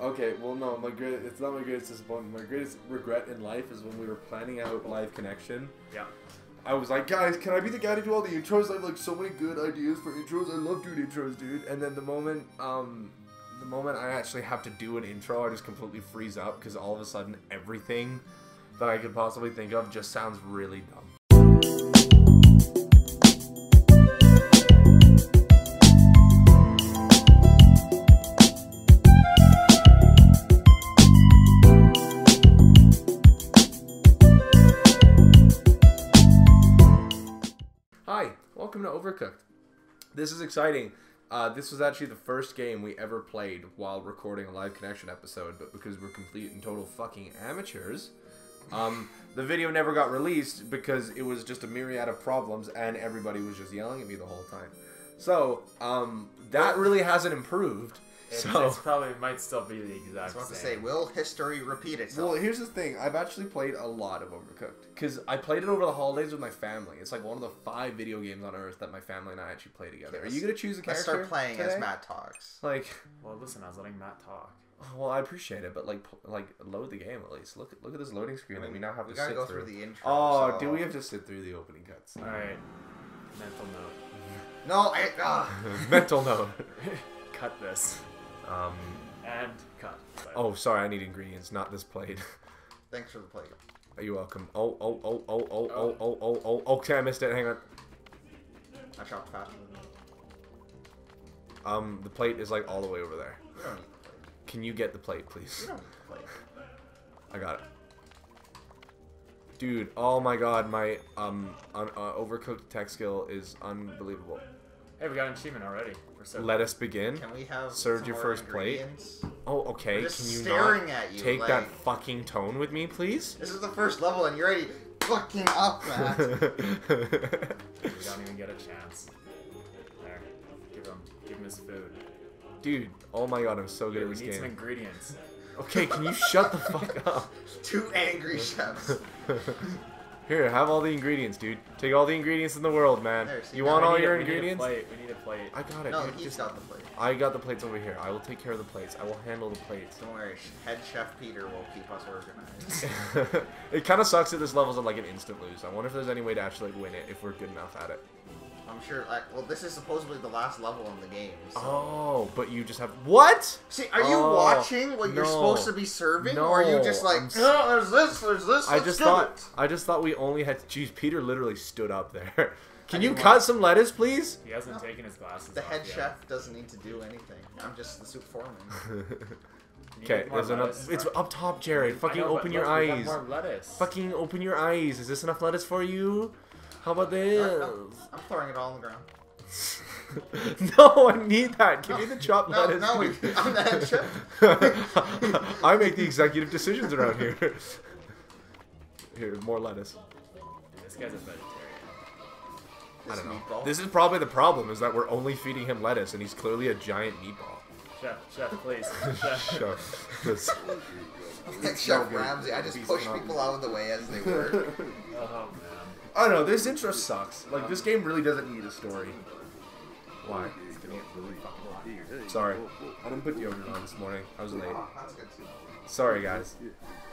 Okay, well, no, my great it's not my greatest disappointment. My greatest regret in life is when we were planning out Live Connection. Yeah. I was like, guys, can I be the guy to do all the intros? I have like so many good ideas for intros. I love doing intros, dude. And then the moment, um, the moment I actually have to do an intro, I just completely freeze up because all of a sudden everything that I could possibly think of just sounds really dumb. Welcome to Overcooked. This is exciting. Uh, this was actually the first game we ever played while recording a live connection episode, but because we're complete and total fucking amateurs, um, the video never got released because it was just a myriad of problems and everybody was just yelling at me the whole time. So, um, that really hasn't improved. It's, So, it's probably might still be the exact same. I was exact about to say, will history repeat itself? well, here's the thing. I've actually played a lot of Overcooked because I played it over the holidays with my family. It's like one of the five video games on earth that my family and I actually play together. Are you gonna choose a Let's start playing as? Matt talks. Like, Well, listen, I was letting Matt talk. well, I appreciate it, but like, like, load the game at least. Look, at look at this loading screen that we now have we to gotta sit go through. through the intro. oh, so- do we have to sit through the opening cuts? All right. Mental note. No, I. Uh, Mental note. Cut this Um. and cut. Oh, sorry. I need ingredients, not this plate. thanks for the plate. Are you welcome? Oh, oh, oh, oh, oh, oh, oh, oh, oh. Okay, I missed it. Hang on. I chopped faster than you. Um, the plate is like all the way over there. We don't need the plate. Can you get the plate, please? We don't need the plate. I got it. Dude, oh my god, my um un- uh, overcooked tech skill is unbelievable. Hey, we got an achievement already. Let us begin. Can we have Served your first plate? Oh, okay. Can you staring not at you, take like- that fucking tone with me, please? This is the first level, and you're already fucking up, Matt. we don't even get a chance. There. Give him. Give him his food. Dude, oh my god, I'm so good Here, at we this need some game. ingredients. Okay, can you shut the fuck up? Two angry chefs. Here, have all the ingredients, dude. Take all the ingredients in the world, man. There, see, You now want all a- your we need a ingredients? plate. We need a plate. I got it, No, dude. he's Just- got the plate. I got the plates over here. I will take care of the plates. I will handle the plates. Don't worry, head chef Peter will keep us organized. it kind of sucks that this level's at like an instant lose. I wonder if there's any way to actually like, win it if we're good enough at it. I'm sure. Like, well, this is supposedly the last level in the game. So. Oh, but you just have what? See, are you Oh, watching what you're supposed to be serving, or are you just like, I'm no, oh, there's this, there's this. I just thought it." I just thought we only had. Jeez, Peter literally stood up there. Can you cut some lettuce, please? He hasn't taken his glasses The off head yet. chef doesn't need to do anything. I'm just the soup foreman. Okay, there's enough. It's up top, Jarrod. Fucking know, open your look, we have eyes. More lettuce. Fucking open your eyes. Is this enough lettuce for you? How about No, this? no, I'm throwing it all on the ground. no, I need that. Give me the chopped No, lettuce. no, dude. I'm the head chef. I make the executive decisions around here. Here, more lettuce. This guy's a vegetarian. I don't know. meatball. This is probably the problem: is that we're only feeding him lettuce, and he's clearly a giant meatball. Chef, chef, please. Chef. Sure. This- Head chef Ramsay. I just push people out of the way as they were. Oh man. I don't know. This intro sucks. Like this game really doesn't need a story. Why? Sorry, I didn't put deodorant on this morning. I was late. Sorry, guys.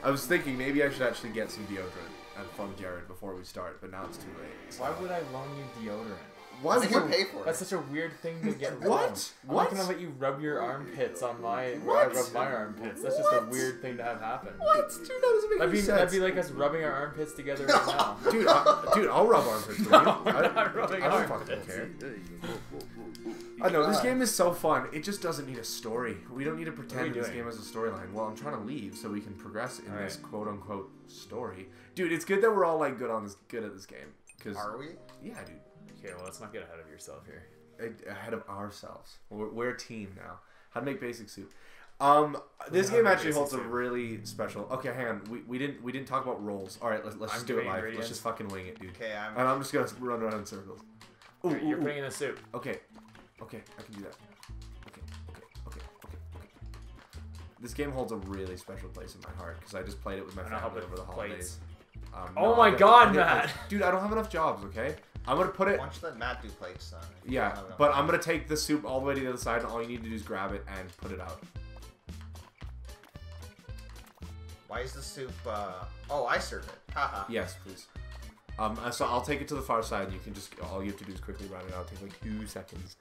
I was thinking maybe I should actually get some deodorant and from Jarrod before we start, but now it's too late. Why would I loan you deodorant? Why They can pay for That's such a weird thing to get What? wrong. I'm not gonna let you rub your armpits on my where I rub my armpits. That's just a weird thing to have happen. What? Dude, that doesn't make That'd any be sense. that'd be like us rubbing our armpits together right now. dude, I, dude, I'll rub armpits with you. No, we're I, not rubbing I don't armpits. fucking care. I know this game is so fun. It just doesn't need a story. We don't need to pretend this game has a storyline. Well, I'm trying to leave so we can progress in Alright. this quote unquote story. Dude, it's good that we're all like good on this, good at this game. Cause Are we? yeah, dude, Okay, well let's not get ahead of yourself here. ahead of ourselves. We're, we're a team now. How to make basic soup. Um, this game actually basic holds a really special. Okay, hang on. We, we didn't we didn't talk about rolls. All right, let's, let's just do it live. Let's just fucking wing it, dude. Okay, I'm. And I'm just gonna run around in circles. Ooh, Alright, ooh, You're ooh. putting in the soup. Okay, okay, I can do that. Okay, okay, okay, okay, okay. This game holds a really special place in my heart because I just played it with my And family over the plates. holidays. Um, Oh no, my I God, Matt. Dude, I don't have enough jobs. Okay, I'm gonna put it. You let Matt do plates you Yeah, don't have enough but. I'm gonna take the soup all the way to the other side, and all you need to do is grab it and put it out. Why is the soup? Uh... Oh, I serve it. Haha. Yes, please. Um, uh, so I'll take it to the far side, and you can just all you have to do is quickly run it out. Take like two seconds.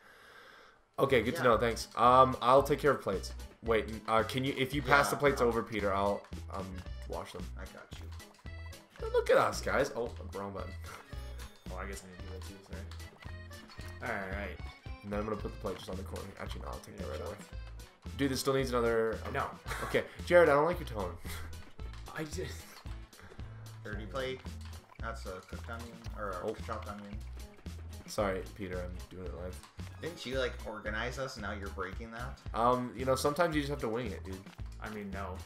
Okay, good to know. Thanks. Um, I'll take care of plates. Wait, uh, can you? If you pass Yeah, the plates I'll- over, Peter, I'll um wash them. I got you. Look at us, guys. Oh, wrong button. Oh, I guess I need to do that too. Sorry. All right. And then I'm gonna put the plate just on the corner. Actually, no, I'll take that right away. Dude, this still needs another. um, No. Okay, Jarrod, I don't like your tone. I just. Dirty plate. That's a cooked onion or a Oh. chopped onion. Sorry, Peter, I'm doing it live. Didn't you like organize us? and Now you're breaking that. Um, you know, sometimes you just have to wing it, dude. I mean, no.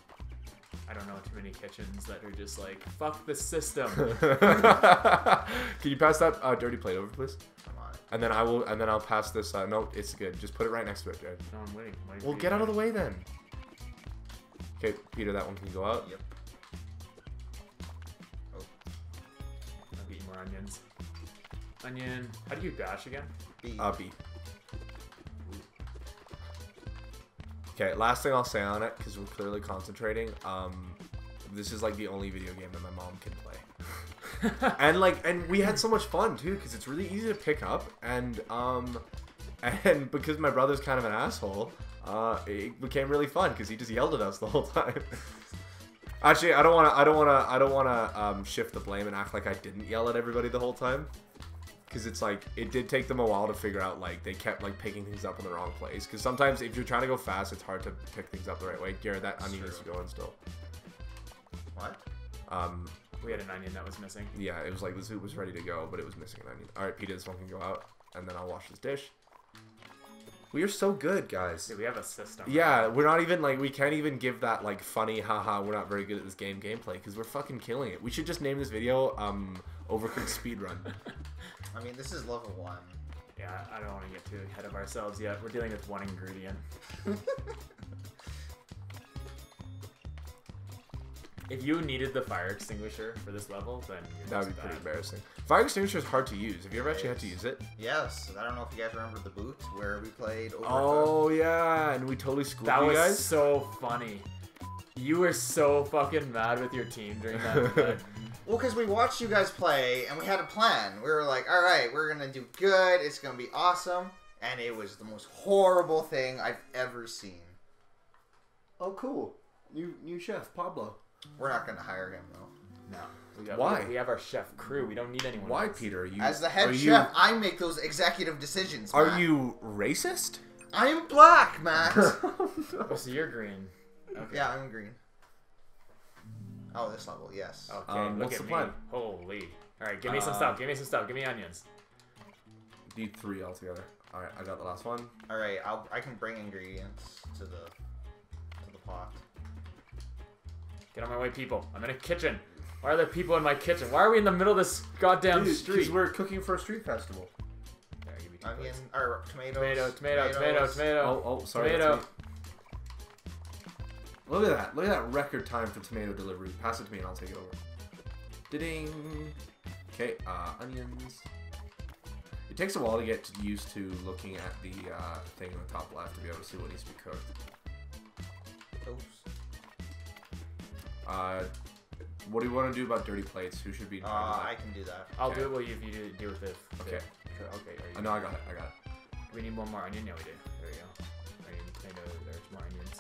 I don't know too many kitchens that are just like fuck the system. Can you pass that uh, dirty plate over, please? Come on. And then I will, and then I'll pass this. Uh, no, it's good. Just put it right next to it, Jarrod. no, I'm waiting. I'm waiting Well, get out of the way then. Okay, Peter, that one can go out. Yep. Oh. I'll get you more onions. Onion. How do you dash again? B. Uh, B. Okay, last thing I'll say on it, because we're clearly concentrating. Um, this is like the only video game that my mom can play. and like and we had so much fun too because it's really easy to pick up and um and because my brother's kind of an asshole uh it became really fun because he just yelled at us the whole time actually i don't want to i don't want to i don't want to um shift the blame and act like i didn't yell at everybody the whole time because it's like it did take them a while to figure out like they kept like picking things up in the wrong place because sometimes if you're trying to go fast it's hard to pick things up the right way Garrett that onion needs to go in still What? um We had an onion that was missing. yeah, it was like the soup was ready to go, but it was missing an onion. All right, Peter, this one can go out, and then I'll wash this dish. We are so good, guys. Dude, we have a system. Yeah, we're not even like we can't even give that like funny haha. We're not very good at this game gameplay because we're fucking killing it. We should just name this video um Overcooked Speedrun. I mean, this is level one. Yeah, I don't want to get too ahead of ourselves yet. We're dealing with one ingredient. if you needed the fire extinguisher for this level, then you're That would be just pretty embarrassing. Fire extinguisher is hard to use. Have you ever actually had to use it? Yes. I don't know if you guys remember the boot where we played Overcooked. Oh yeah, and we totally schooled That you was so funny. You were so fucking mad with your team during that. that Well, because we watched you guys play and we had a plan. We were like, all right, we're going to do good. It's going to be awesome. And it was the most horrible thing I've ever seen. Oh cool, new new chef Pablo. We're not going to hire him, though. no. We got, Why? We have our chef crew. We don't need anyone. Why, else. Peter? Are you As the are head you- chef, I make those executive decisions. Are Matt. you racist? I'm black, Matt. Oh, so you're green. Okay. yeah, I'm green. Oh, this level, yes. Okay, Um, look what's at the me. plan? Holy. All right, give me some Uh, stuff. Give me some stuff. Give me onions. Need three altogether. All right, I got the last one. All right, I'll, I can bring ingredients to the to the pot. Get on my way, people. I'm in a kitchen. Why are there people in my kitchen? Why are we in the middle of this goddamn street? Because we're cooking for a street festival. There, give me two Onion or tomatoes. Tomato, tomato, tomato, tomato. Oh, oh, sorry. Tomato. That's me. Look at that. Look at that record time for tomato delivery. Pass it to me and I'll take it over. Ding. Okay, uh, onions. It takes a while to get used to looking at the uh, thing in the top left to be able to see what needs to be cooked. Oops. Uh, what do you want to do about dirty plates? Who should be in Uh, charge of I that? can do that. I'll Okay. do it while you, you do, do with the. the- Okay. Okay. Are you, I know I got it. I got it. Do we need one more onion? Yeah, we do. There we go. Onion, tomato. There's more onions.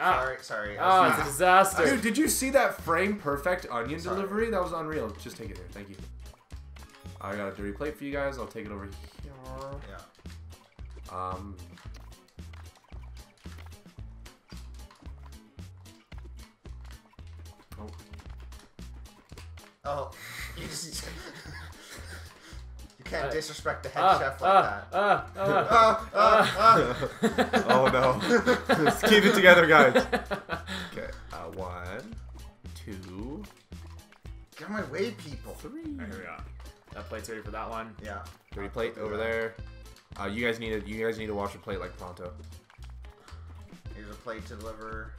Ah! Sorry, sorry. Oh, it's a disaster. Dude, did you see that frame perfect onion Sorry. delivery? That was unreal. Just take it here. Thank you. I got a dirty plate for you guys. I'll take it over here. yeah. Um. Oh, Oh, you, just- you can't Uh, disrespect the head Ah, chef like that. oh no. Let's keep it together, guys. Okay. Uh, one, two, Get out my way, people. three. Alright, here we go. That plate's ready for that one. Yeah. Dirty plate over there. Uh, you guys need to you guys need to wash a plate like pronto. Here's a plate to deliver.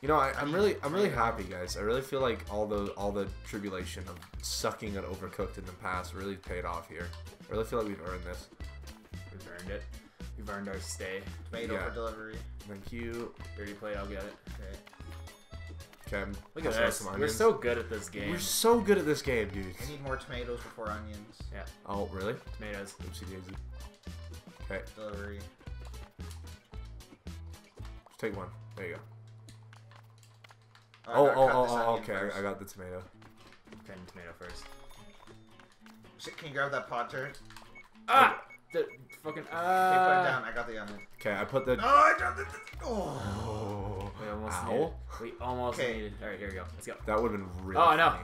You know, I, I'm really, I'm really happy, guys. I really feel like all the, all the tribulation of sucking at Overcooked in the past really paid off here. I really feel like we've earned this. We've earned it. We've earned our stay. Tomato Yeah. for delivery. Thank you. Dirty plate, I'll get it. Okay. Okay, I'm Look at passing out this. some We're so good at this game. We're so good at this game, dude. I need more tomatoes before onions. Yeah, Oh, really? tomatoes. Oopsie daisy. Okay, Delivery. just take one. There you go. I Oh, oh, oh, this oh, onion okay. first. I, I got the tomato. Pen tomato first. Shit, Can you grab that pot turd? Ah! The fucking Okay, put it ah! down. I got the onion. Okay, I put the. Oh, I dropped it. Oh. We almost Ow. needed. We almost Okay. needed. All right, here we go. Let's go. That would have been really. Oh, I know.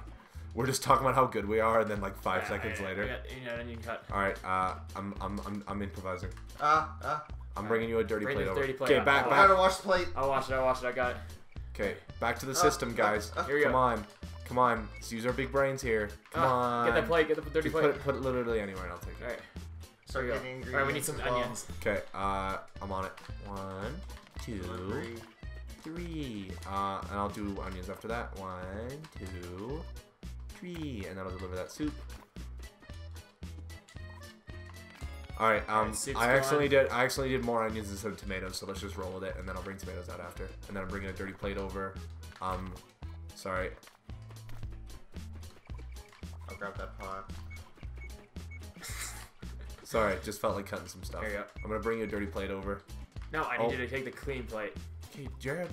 We're just talking about how good we are, and then like five Yeah, seconds I- I- later. I got- you know, and you can cut. All right, uh, I'm, I'm, I'm, I'm improvising. Ah, ah. I'm bringing you a dirty plate the over. dirty plate okay, up. back, Oh. I gotta wash the plate. I'll watch it. I'll watch it. I got it. Okay, back to the Uh, system, uh, guys. uh, Here we Come go. on, come on. Let's use our big brains here. Come Ah, on. Get that plate. Get the dirty Just plate. put it, put it literally anywhere, and I'll take it. All right. Start Here getting go. ingredients. All right, we need some well. onions. Okay, uh, I'm on it. One, two, three. Uh, and I'll do onions after that. One, two, three, and then I'll deliver that soup. All right. Um, Alright, soup's I accidentally did. I accidentally did more onions instead of tomatoes, so let's just roll with it, and then I'll bring tomatoes out after, and then I'm bringing a dirty plate over. Um, sorry. I'll grab that pot. Sorry, just felt like cutting some stuff. There you go. I'm gonna bring you a dirty plate over. No, I need Oh. you to take the clean plate. Okay, Jarrod.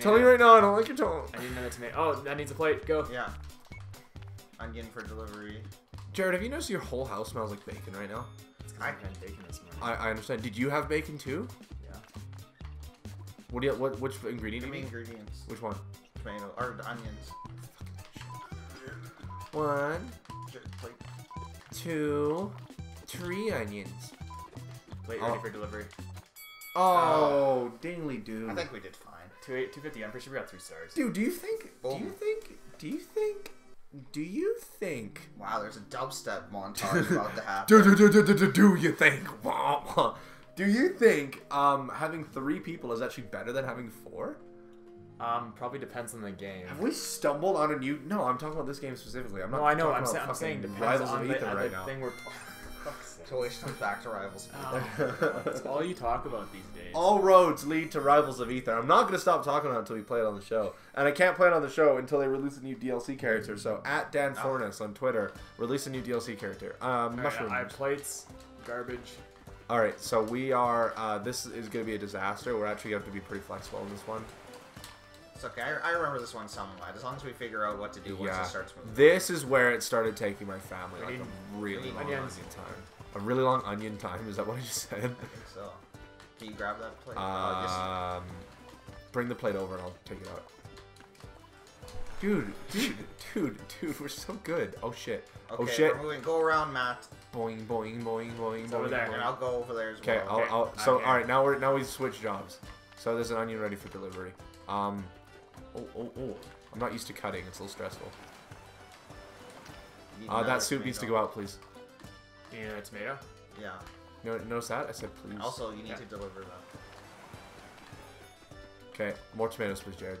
Tell me right now, I don't like your tone. I need another tomato. Oh, that needs a plate. Go. Yeah. Onion for delivery. Jarrod, have you noticed your whole house smells like bacon right now? It's 'cause I- I've had bacon this morning. I, I understand. Did you have bacon too? yeah. What do you? What? Which ingredient? Give do me you need? ingredients. Which one? Tomato or the onions. One, J- Plate. two, three onions. Plate Oh. ready for delivery. Oh, uh, dingly dude. I think we did fine. Two eight two fifty. I'm pretty sure we got three stars. Dude, do you think? Do you think? Do you think? Do you think? Wow, there's a dubstep montage about to happen. Do do do do do do do you think? Wah, wah. Do you think um having three people is actually better than having four? Um, probably depends on the game. Have we stumbled on a new? No, I'm talking about this game specifically. I'm not. No, I know. I'm, about sa- I'm saying depends Rivals on of the, Aether on right the now. thing we're. Always comes back to rivals. Oh, that's all you talk about these days. All roads lead to Rivals of Aether. I'm not going to stop talking about it until we play it on the show. And I can't play it on the show until they release a new DLC character. So, at Dan Fornace on Twitter, release a new DLC character. Um, right, mushrooms. I have plates, garbage. All right, so we are. Uh, this is going to be a disaster. We're actually going to have to be pretty flexible in this one. It's okay. I, I remember this one somewhat. As long as we figure out what to do once yeah. it starts moving. This is where it started taking my family We like need- a really long onions. onion time. A really long onion time. Is that what I just said? I think so. Can you grab that plate? Oh, just- Um, bring the plate over and I'll take it out. Dude, dude, dude, dude, we're so good. Oh shit. okay, oh shit. we're moving. Go around, Matt, Boing, boing, boing, boing, It's boing. over there. and. I'll go over there as Okay, well. I'll, I'll, so Okay. all right, now we're now we switch jobs. So there's an onion ready for delivery. Um, oh, oh, oh. I'm not used to cutting. It's a little stressful. Uh, that soup needs to go out, please. You need a tomato? Yeah. No, notice that? I said please. Also, you need Yeah. to deliver that. Okay, more tomatoes, please, Jarrod.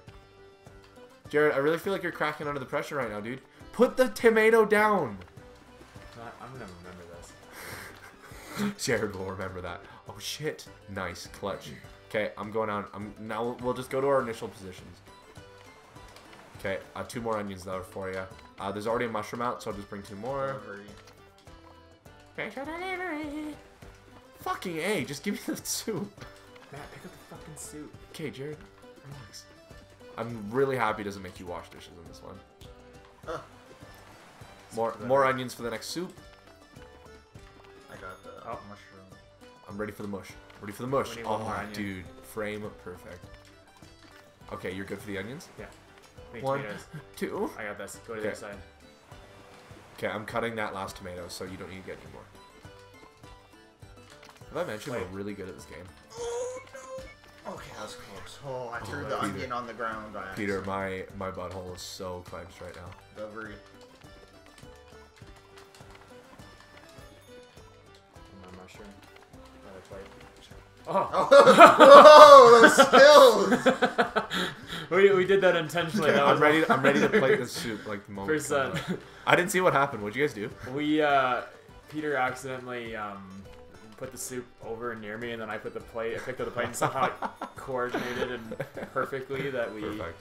Jarrod, I really feel like you're cracking under the pressure right now, dude. Put the tomato down. I- I'm gonna remember this. Jarrod will remember that. Oh shit! Nice clutch. Okay, I'm going on. I'm now. We'll, we'll just go to our initial positions. Okay, uh, two more onions though for you. Uh, there's already a mushroom out, so I'll just bring two more. Delivery. Special delivery. Fucking a! Just give me the soup. Matt, pick up the fucking soup. Okay, Jarrod, relax. I'm really happy it doesn't make you wash dishes in this one. Ugh. More more onions for the next soup. I got the Oh. mushroom. I'm ready for the mush. Ready for the mush. We need one more Oh, dude, frame perfect. Okay, you're good for the onions. Yeah. Make One, tomatoes. two. I got this. Go to the other side. Okay, I'm cutting that last tomato, so you don't need to get any more. Have I mentioned Wait. we're really good at this game? Oh no! Okay, that was close. Oh, I threw Oh, the Peter. onion on the ground. by Peter, my my butthole is so clenched right now. Delivery. My mushroom. Oh. Oh, whoa, those spills! We, we did that intentionally. Okay, that I'm ready. To, I'm ready to plate this soup like the moment. it Percent. comes out. I didn't see what happened. What'd you guys do? We uh, Peter accidentally um, put the soup over near me, and then I put the plate. I picked up the plate and somehow it coordinated and perfectly that we Perfect.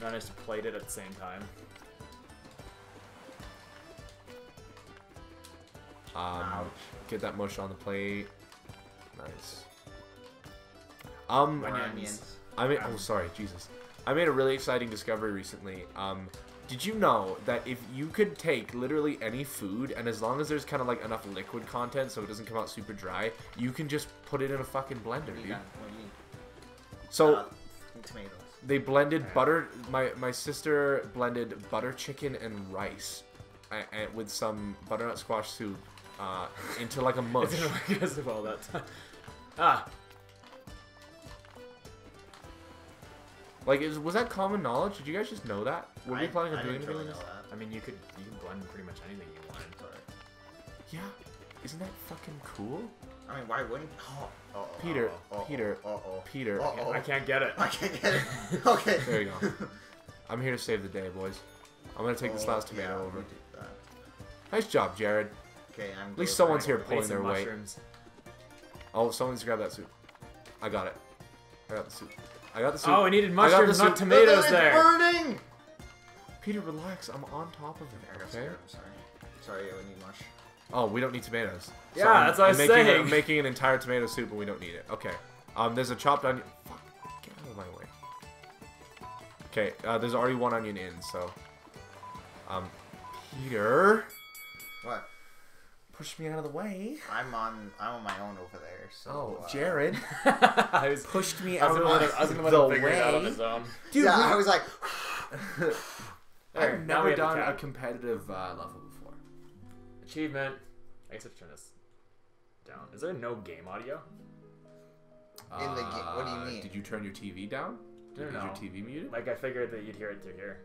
managed to plate it at the same time. Um, get that mush on the plate. Nice. Um, Onions. onions. I mean, oh sorry, Jesus. I made a really exciting discovery recently. Um, did you know that if you could take literally any food and as long as there's kind of like enough liquid content so it doesn't come out super dry, you can just put it in a fucking blender, What do you dude. got? What do you need? So Uh, tomatoes. they blended butter. My my sister blended butter chicken and rice, a- and with some butternut squash soup, uh, into like a It mush. didn't work as well that time. Ah, Like, is, was that common knowledge? Did you guys just know that? Were we I- planning on I doing anything really like this? I mean, you could you can blend pretty much anything you wanted. Yeah. Isn't that fucking cool? I mean, why wouldn't? Oh, uh-oh, Peter, uh-oh, Peter. Peter. I can't get it. I can't get it. Okay. There you go. I'm here to save the day, boys. I'm gonna take this Oh, last tomato yeah, over. we did that. Nice job, Jarrod. Okay, I'm. At least someone's here pulling their weight. mushrooms. Oh, someone's grabbed that soup. I got it. I got the soup. I got the soup. Oh, I needed I got mushrooms, the not tomatoes it's there. burning. Peter, relax. I'm on top of I it. got Okay. I'm sorry. Sorry, yeah, we need mush. Oh, we don't need tomatoes. Yeah, I'm- that's what I I'm was making, saying. I'm making an entire tomato soup, and we don't need it. Okay. Um, there's a chopped onion. Fuck. Get out of my way. Okay. Uh, there's already one onion in, so. Um, Peter, What? Push me out of the way. I'm on. I'm on my own over there. So. Oh, uh, Jarrod I was, pushed me I out was of gonna let him, I was gonna let the him figure it out on his own. Dude, yeah, I was like, I've now we never have the done a competitive uh, level before. Achievement. I guess I turn this down. Is there no game audio? In the game- what do you Uh, mean? Did you turn your TV down? No, Is no. your TV muted? Like I figured that you'd hear it through here.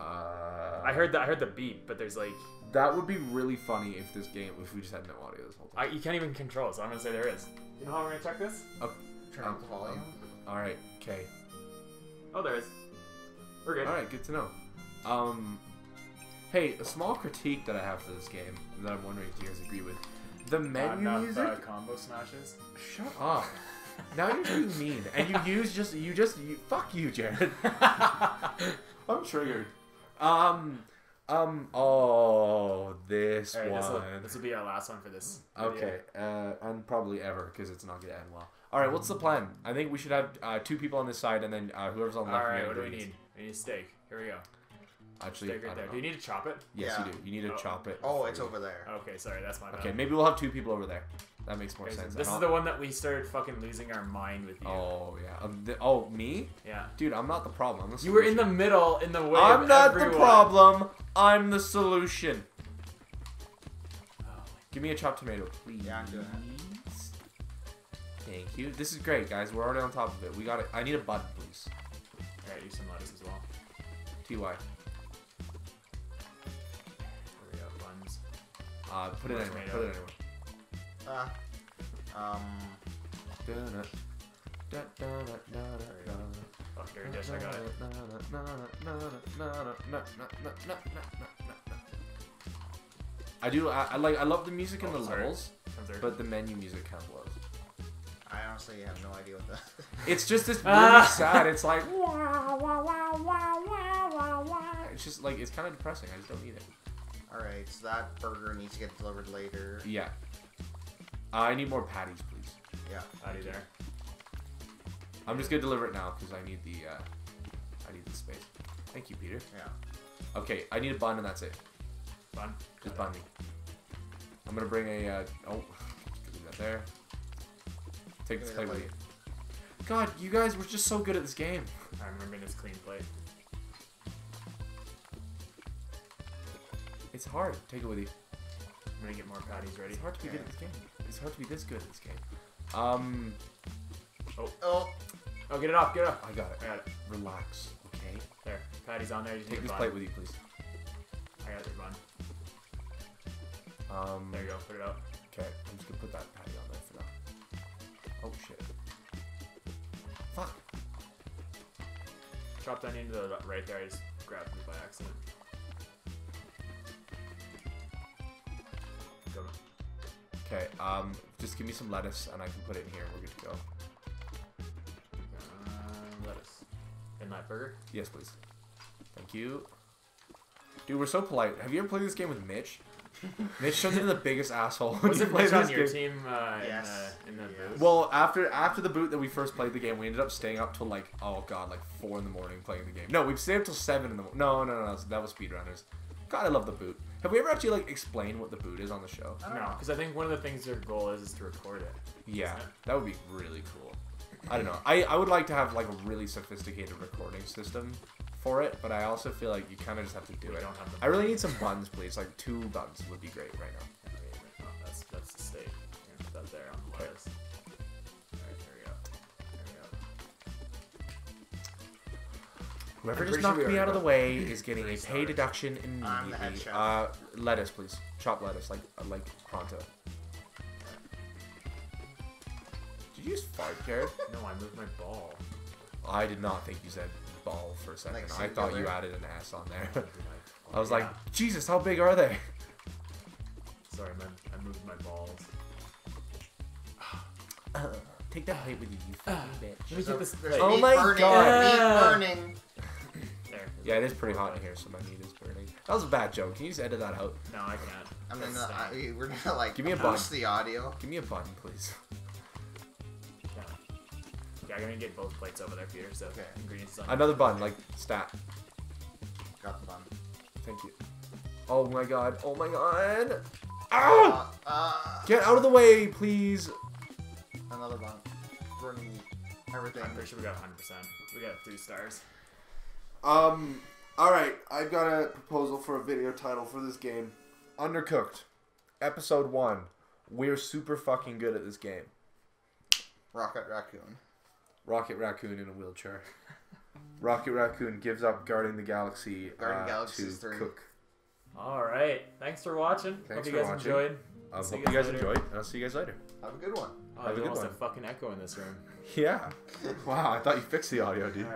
Uh, I heard that I heard the beep, but there's like that would be really funny if this game, if we just had no audio this whole I, time. you can't even control, so I'm gonna say there is. You know how we're gonna check this? turn up the volume. All right. Okay. Oh, there is. We're good. All right. Good to know. Um, hey, a small critique that I have for this game that I'm wondering if you guys agree with. The Not menu enough music. uh, combo smashes. Shut up. now you're being mean, and you use just you just you, fuck you, Jarrod. I'm triggered. Um, um. Oh, this All right, this will one. this will be our last one for this. video. Okay, uh, and probably ever because it's not gonna end well. All right, what's the plan? I think we should have uh, two people on this side, and then uh, whoever's on the All left. can right. get What do we need? We need steak. Here we go. Actually, Steak right there. don't you need to chop it? Yes, Yeah. you do. You need to Oh. chop it. Oh, it's over there. Okay, sorry, that's my bad. Okay, maybe we'll have two people over there. That makes more Okay, sense. this is the one that we started fucking losing our mind with you. Oh yeah. Um, th- oh me, Yeah. dude. I'm not the problem. I'm the You were in the middle, in the way. I'm of not everyone. the problem. I'm the solution. Oh, Give me a chopped tomato, please. Yeah, I'm doing Thank you. This is great, guys. We're already on top of it. We got it. I need a button, please. Alright, use some lettuce as well. Ty. There we go, buns. Uh, put it More anywhere. tomato. Put it anywhere. Uh, um, Dun-dun. Dun-dun-dun-dun-dun. Dirty dish, I got it. I do. I, I like. I love the music in Oh, the sorry. levels, but the menu music kind of blows. I honestly have no idea what that. It's just this really Ah. sad. It's like. It's just like it's kind of depressing. I just don't need it. All right, so that burger needs to get delivered later. Yeah. Uh, I need more patties, please. Yeah. Patty there. I'm just gonna deliver it now because I need the. Uh, I need the space. Thank you, Peter. Yeah. Okay, I need a bun and that's it. Bun. Just bun me. I'm gonna bring a. Uh, oh, leave that there. Take this plate with you. God, you guys were just so good at this game. I'm remembering this clean plate. It's hard. Take it with you. I'm gonna get more patties ready. It's hard to be good at this game. It's hard to be this good at this game. Um, Oh, Oh, Oh, get it off, get it off. I got it. I got it. Relax, okay? There. Patty's on there. You Take this plate with you, please. I got your bun. Um, There you go. Put it out. Okay, I'm just gonna put that patty on there for now. Oh shit. Fuck. Chopped onion to the right there. I just grabbed it by accident. Okay, um, just give me some lettuce and I can put it in here. and We're good to go. Uh, lettuce. In that burger? Yes, please. Thank you. Dude, we're so polite. Have you ever played this game with Mitch? Mitch turns into the biggest asshole. when Was you it play Mitch on this your game. team uh, Yes. in the, in the Yes. booth? Well, after after the boot that we first played the game, we ended up staying up till like oh god, like four in the morning playing the game. No, we stayed up till seven in the morning. No, no, no, no, that was speedrunners. God, I love the boot. Have we ever actually like explained what the boot is on the show? No, because I think one of the things their goal is is to record it. Yeah, it? that would be really cool. I don't know. I, I would like to have like a really sophisticated recording system for it, but I also feel like you kind of just have to do We it. don't have I really need some buns, please. Like two buns would be great right now. Oh, that's that's the steak. Put that there on the lettuce. Alright, there we go. There we go. Whoever just pretty sure knocked me out of the way is getting a pay deduction I'm the head immediately. Uh, lettuce, please. Chop lettuce, like uh, like pronto. Did you just fart, Jarrod? No, I moved my ball. I did not think you said ball for a second. Like I thought you added an ass on there. Moved I was Yeah. like, Jesus, how big are they? sorry, man. I moved my balls. take that plate with you, you fucking bitch. Let me There's, take this plate. Oh my burning. God. Meat Yeah. burning. There. Yeah, it is pretty hot in here, so my meat is burning. That was a bad joke. Can you just edit that out? No, I can't. I mean, uh, I, we're gonna like Give me a boost bun. the audio. Give me a button, please. Yeah. Yeah, I'm gonna get both plates over there, Peter. So Okay. ingredients on. Another bun, like stat. Got the bun. Thank you. Oh my god. Oh my god. Ah! Uh, uh, Get out of the way, please. another bun. Burning. Everything. I'm pretty sure we got 100. percent We got three stars. Um. All right, I've got a proposal for a video title for this game. Undercooked, episode one. We're super fucking good at this game. Rocket Raccoon. Rocket Raccoon in a wheelchair. Rocket Raccoon gives up guarding the galaxy. Guarding uh, to three. Cook. All right. Thanks for watching. Thanks hope you guys watching. enjoyed. Uh, hope you guys later. enjoyed. I'll see you guys later. Have a good one. Oh, Have a good almost one. a fucking echo in this room. yeah. wow. I thought you fixed the audio, dude.